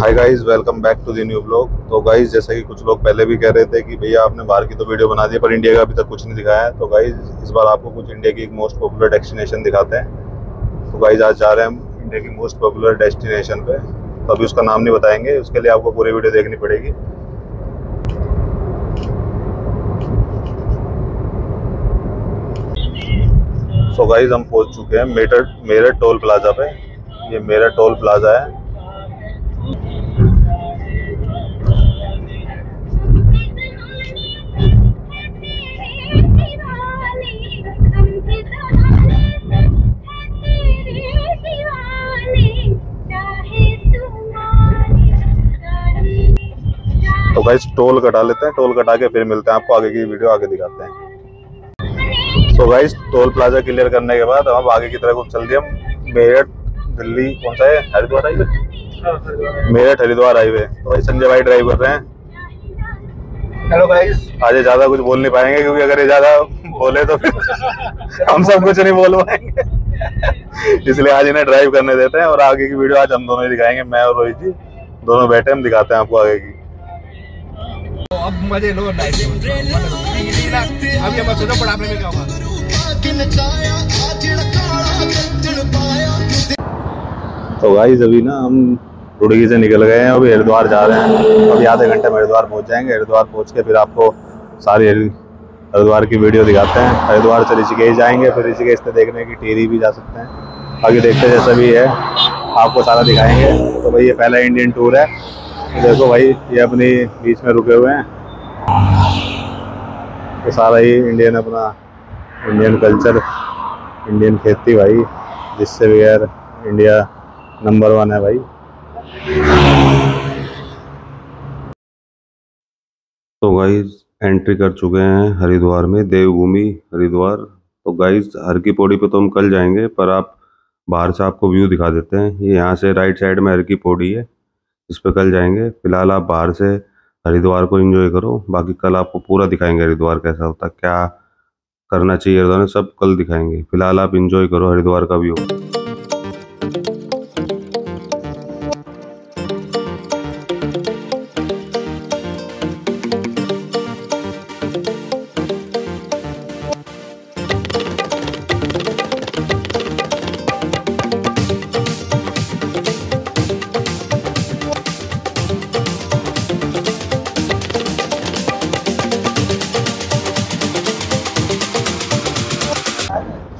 Hi guys welcome back to the new blog तो guys जैसा कि कुछ लोग पहले भी कह रहे थे कि भैया आपने बाहर की तो वीडियो बना दी, पर इंडिया का अभी तक कुछ नहीं दिखाया है। तो गाइस इस बार आपको कुछ इंडिया की मोस्ट पॉपुलर डेस्टिनेशन दिखाते हैं। तो गाइस आज जा रहे हैं हम इंडिया की मोस्ट पॉपुलर डेस्टिनेशन पे। तो अभी उसका नाम नहीं बताएँगे, उसके लिए आपको पूरी वीडियो देखनी पड़ेगी। सो गाइस हम पहुँच चुके हैं मेरठ मेरठ टोल प्लाजा पे। ये मेरठ टोल प्लाजा है। गाइस टोल कटा लेते हैं टोल कटा के फिर मिलते हैं आपको आगे की वीडियो आगे दिखाते हैं। So guys toll plaza clear करने के बाद हम आगे की तरफ़ चल दिए हम मेरठ दिल्ली कौन सा है? हरिद्वार हाईवे? मेरठ हरिद्वार हाईवे। तो भाई संजय भाई ड्राइव कर रहे हैं। हेलो गाइस आज ज़्यादा कुछ बोल नहीं पाएँगे क्योंकि अगर ये ज़्यादा बोले तो फिर हम सब कुछ नहीं बोल पाएँगे। इसलिए आज इन्हें ड्राइव करने देते हैं और आगे की वीडियो आज हम दोनों ही दिखाएँगे मैं और रोहित जी। दोनों बैठे हम दिखाते हैं आपको आगे की। अब मज़े लो अब में क्या होगा? तो गाइस अभी ना हम रुड़की से निकल गए हैं, अभी हरिद्वार जा रहे हैं। अभी आधे घंटे में हरिद्वार पहुँच जाएँगे। हरिद्वार पहुँच के फिर आपको सारी हरिद्वार की वीडियो दिखाते हैं। हरिद्वार से ऋषिकेश जाएँगे, फिर ऋषिकेश से देखने की टेरी भी जा सकते हैं। बाकी देखते जैसा भी है, आपको सारा दिखाएँगे। तो भाई, ये पहला इंडियन टूर है। देखो भाई, ये अपनी बीच में रुके हुए हैं। ये सारा ही इंडियन अपना इंडियन कल्चर इंडियन खेती भाई, जिससे बगैर इंडिया नंबर वन है भाई। तो गाइज़ एंट्री कर चुके हैं हरिद्वार में, देवभूमि, हरिद्वार। तो गाइज़ हर की पौड़ी पे तो हम कल जाएँगे, पर आप बाहर से आपको व्यू दिखा देते हैं। ये यहाँ से राइट साइड में हर की पौड़ी है, इस पर कल जाएँगे। फ़िलहाल आप बाहर से हरिद्वार को एंजॉय करो। बाकी कल आपको पूरा दिखाएँगे हरिद्वार कैसा होता, क्या करना चाहिए हरिद्वार सब कल दिखाएँगे। फ़िलहाल आप इंजॉय करो हरिद्वार का व्यू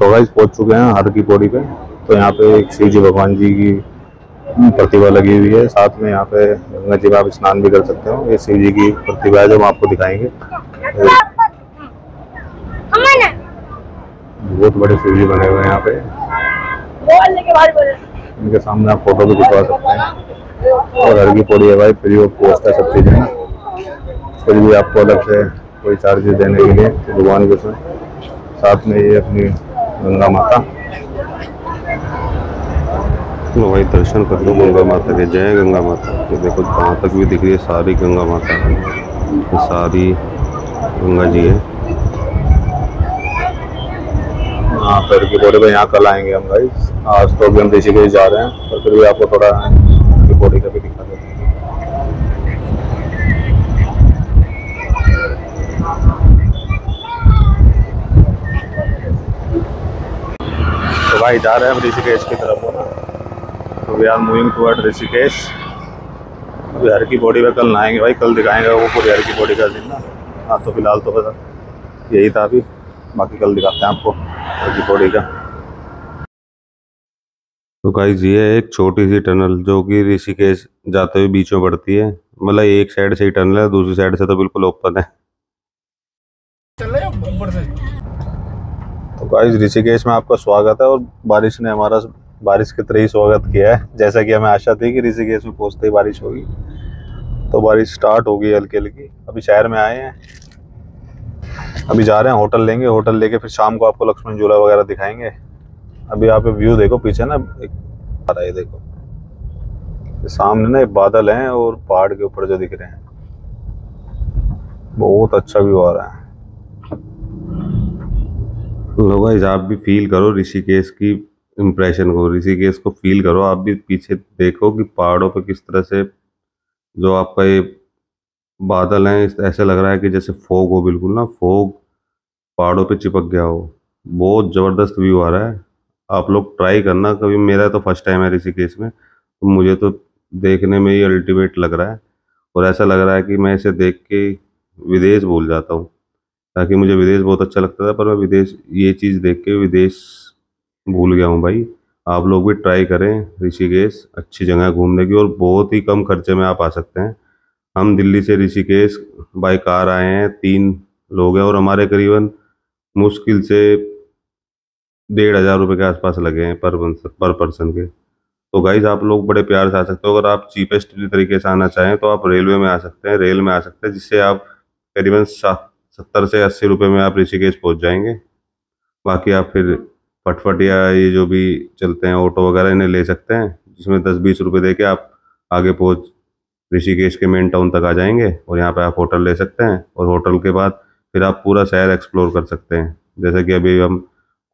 तो गाइस पहुँच चुके हैं हर की पौड़ी पे। तो यहाँ पे एक शिव जी भगवान जी की प्रतिभा लगी हुई है। साथ में यहाँ पे गंगा जी में आप स्नान भी कर सकते हो। ये शिव जी की प्रतिभा है जो हम आपको दिखाएँगे। बहुत बड़े शिव जी बने हुए यहाँ पे। इनके सामने आप फ़ोटो भी खिंचवा सकते हैं। और हर की पौड़ी है भाई, फ्री ऑफ़ कॉस्ट है सब चीज़ें फिर भी आपको अलग से कोई चार्जेस देने के लिए, भगवान के साथ में ये अपनी गंगा माता। तो भाई दर्शन कर लो गंगा माता के। जय गंगा माता। ये देखो जहाँ तक भी दिख रही है सारी गंगा माता है। सारी गंगा जी है। हाँ फिर पे यहाँ कल आएँगे हम भाई। आज तो अभी हम ऋषिकेश जा रहे हैं पर फिर भी आपको थोड़ा बॉडी का भी दिखा देते हैं तो भाई जा रहे हैं ऋषिकेश की तरफ़ तो we are moving toward Rishikesh. अभी हर की बॉडी पे कल नहाएँगे भाई, कल दिखाएँगे वो पूरी हर की बॉडी का दिन ना। हाँ तो फ़िलहाल तो बस यही था अभी। बाकी कल दिखाते हैं आपको हर की बॉडी का। तो गाइज़ ये है एक छोटी सी टनल जो कि ऋषिकेश जाते हुए बीच में पड़ती है। मतलब एक साइड से ही टनल है, दूसरी साइड से तो बिल्कुल ओपन है चल रहे हो ऊपर से तो गाइस ऋषिकेश में आपका स्वागत है और बारिश ने हमारा बारिश की तरह ही स्वागत किया है। जैसा कि हमें आशा थी कि ऋषिकेश में पहुँचते ही बारिश होगी। तो बारिश स्टार्ट होगी हल्की हल्की। अभी शहर में आए हैं। अभी जा रहे हैं, होटल लेंगे। होटल लेके फिर शाम को आपको लक्ष्मण झूला वगैरह दिखाएँगे। अभी आप व्यू देखो पीछे ना, एक आ रहा है देखो। सामने ना बादल हैं और पहाड़ के ऊपर जो दिख रहे हैं। बहुत अच्छा व्यू आ रहा है। लो आप भी फील करो ऋषिकेश की इम्प्रेशन को, ऋषिकेश को फील करो, आप भी पीछे देखो कि पहाड़ों पर किस तरह से जो आपका ये बादल हैं ऐसे लग रहा है कि जैसे फोग हो बिल्कुल ना फोग पहाड़ों पे चिपक गया हो। बहुत ज़बरदस्त व्यू आ रहा है। आप लोग ट्राई करना, कभी मेरा तो फ़र्स्ट टाइम है ऋषिकेश में तो मुझे तो देखने में ही अल्टीमेट लग रहा है। और ऐसा लग रहा है कि मैं इसे देख के विदेश भूल जाता हूँ। ताकि मुझे विदेश बहुत अच्छा लगता था, पर मैं विदेश, ये चीज़ देख के विदेश भूल गया हूँ भाई। आप लोग भी ट्राई करें ऋषिकेश, अच्छी जगह है घूमने की और बहुत ही कम खर्चे में आप आ सकते हैं। हम दिल्ली से ऋषिकेश बाई कार आए हैं, तीन लोग हैं और हमारे करीबन मुश्किल से डेढ़ हज़ार रुपये के आसपास लगे हैं पर पर पर्सन के। तो गाइज़ आप लोग बड़े प्यार से आ सकते हो। अगर आप चीपेस्ट तरीके से आना चाहें तो आप रेलवे में आ सकते हैं रेल में आ सकते हैं, जिससे आप करीबन सत्तर से अस्सी रुपये में आप ऋषिकेश पहुँच जाएँगे। बाकी आप फिर फटफट या ये जो भी चलते हैं, ऑटो वगैरह इन्हें ले सकते हैं, जिसमें दस बीस रुपये दे के आप आगे पहुँच ऋषिकेश के मेन टाउन तक आ जाएँगे और यहाँ पर आप होटल ले सकते हैं और होटल के बाद फिर आप पूरा शहर एक्सप्लोर कर सकते हैं। जैसे कि अभी हम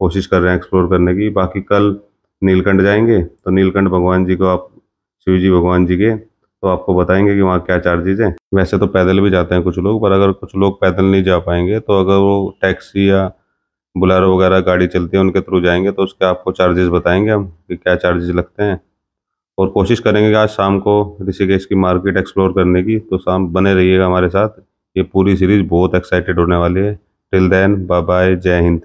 कोशिश कर रहे हैं एक्सप्लोर करने की, बाकी कल नीलकंठ जाएँगे तो नीलकंठ भगवान जी को आप, शिव जी भगवान जी के तो आपको बताएँगे कि वहाँ क्या चार्जेज हैं। वैसे तो पैदल भी जाते हैं कुछ लोग, पर अगर कुछ लोग पैदल नहीं जा पाएँगे तो अगर वो टैक्सी या बुलेरो वगैरह गाड़ी चलती है, उनके थ्रू जाएँगे तो उसके आपको चार्जेस बताएँगे हम कि क्या चार्जेस लगते हैं। और कोशिश करेंगे कि आज शाम को ऋषिकेश की मार्केट एक्सप्लोर करने की। तो शाम बने रहिएगा हमारे साथ। ये पूरी सीरीज़ बहुत एक्साइटेड होने वाली है। टिल देन बाय बाय जय हिंद।